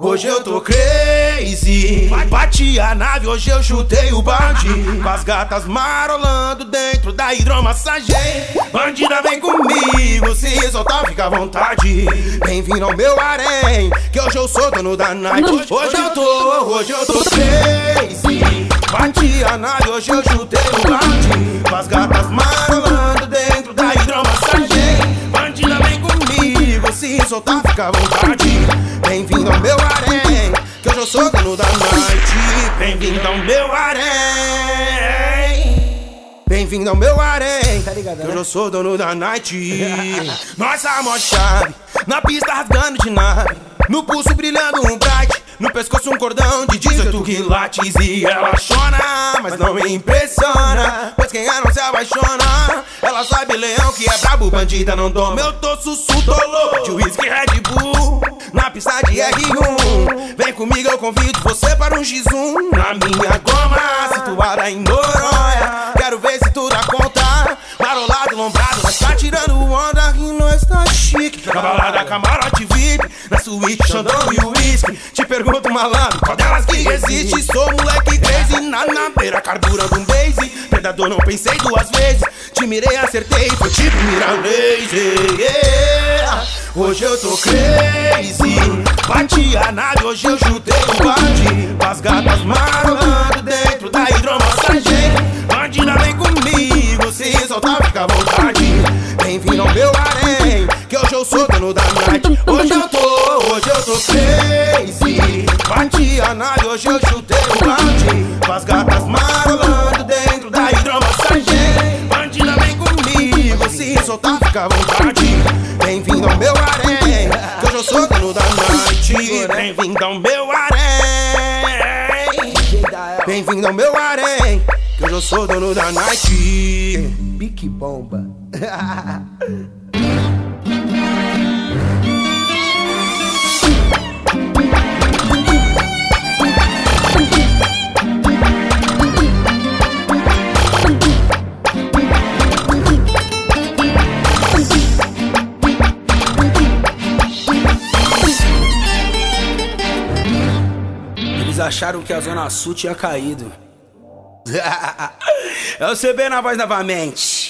Hoje eu tô crazy. Bati a nave, hoje eu chutei o bonde. Com as gatas marolando dentro da hidromassagem. Bandida vem comigo, se soltar fica à vontade. Bem-vindo ao meu harém, que hoje eu sou dono da night Hoje eu tô, hoje eu tô crazy. Bati a nave, hoje eu chutei o bonde. Com as gatas marolando dentro da hidromassagem. Bandida vem comigo, se soltar fica à vontade Bem-vindo ao meu harém, que hoje eu sou dono da noite. Bem-vindo ao meu harém. Bem-vindo ao meu harém, tá ligado, que hoje eu sou dono da night. Nós a chave, na pista rasgando de nave. No pulso brilhando um bright, no pescoço um cordão de 18 quilates E ela chora, mas não me impressiona Pois quem é não se apaixona Ela sabe leão que é brabo, bandida não toma Eu tô sussu, tô louco de whisky Red Bull Na pista de R1 Vem comigo, eu convido você para um X1 Na minha goma, situada em Noronha. Quero ver se tu dá conta Marolado, lombrado, nós tá tirando onda e nós tá chique. Na balada, camarote VIP Na suíte, Xandão e uísque Te pergunto, malandro, qual delas que existe? Sou moleque crazy, na nadeira, carburando um base Predador, não pensei duas vezes. Te mirei, acertei, foi tipo laser yeah. Hoje eu tô crazy. Bati a nave, hoje eu chutei o bate Com as gatas marolando dentro da hidromassagem. Bandida vem comigo, se soltar fica à vontade. Bem-vindo ao meu harém, que hoje eu sou dono da night. Hoje eu tô, hoje eu tô crazy. Bati a nave, hoje eu chutei o bate Com as gatas marolando dentro da hidromassagem. Bandida vem comigo, se soltar fica à vontade Bem-vindo ao meu harém, que hoje eu sou dono da night Bem-vindo ao meu harém Bem-vindo ao meu harém, que hoje eu sou dono da night Pique bomba acharam que a Zona Sul tinha caído. É o CB na voz novamente